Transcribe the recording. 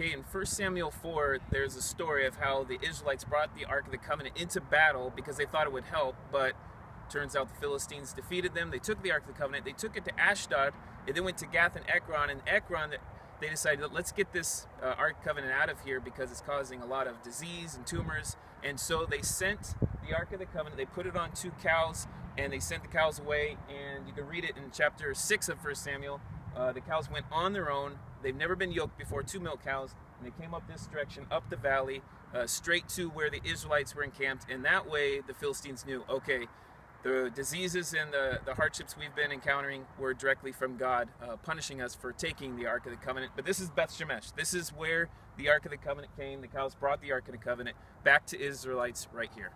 Okay, in 1 Samuel 4, there's a story of how the Israelites brought the Ark of the Covenant into battle because they thought it would help, but turns out the Philistines defeated them. They took the Ark of the Covenant, they took it to Ashdod, and then went to Gath and Ekron. And Ekron, they decided, let's get this uh, Ark Covenant out of here because it's causing a lot of disease and tumors. And so they sent the Ark of the Covenant, they put it on two cows, and they sent the cows away. And you can read it in chapter 6 of 1 Samuel. Uh, the cows went on their own. They've never been yoked before, two milk cows. And they came up this direction, up the valley, uh, straight to where the Israelites were encamped. And that way, the Philistines knew, okay, the diseases and the, the hardships we've been encountering were directly from God, uh, punishing us for taking the Ark of the Covenant. But this is Beth Shemesh. This is where the Ark of the Covenant came. The cows brought the Ark of the Covenant back to Israelites right here.